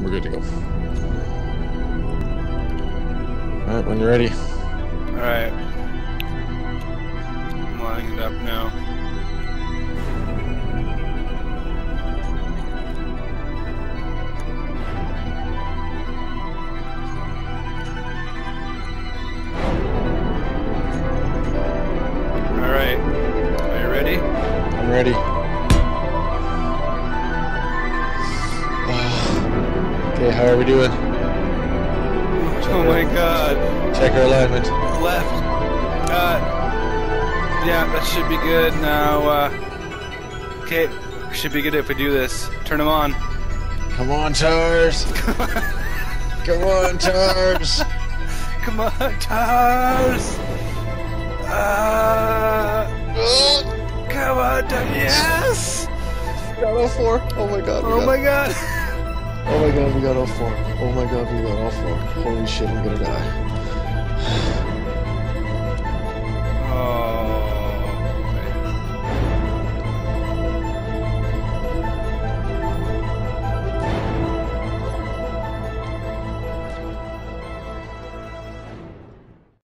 We're good to go. Alright, when you're ready. Alright. I'm lining it up now. Alright. Are you ready? I'm ready. Okay, how are we doing? Oh my god. Check our alignment. Left. Uh, yeah, that should be good. Now, uh, okay, should be good if we do this. Turn them on. Come on, Tars. Come on, Tars. Come on, Tars. Uh, come on, Tars. Yes. Got all four. Oh my god. Oh my god. Oh my god, we got all four. Oh my god, we got all four. Holy shit, I'm gonna die.